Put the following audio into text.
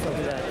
something that.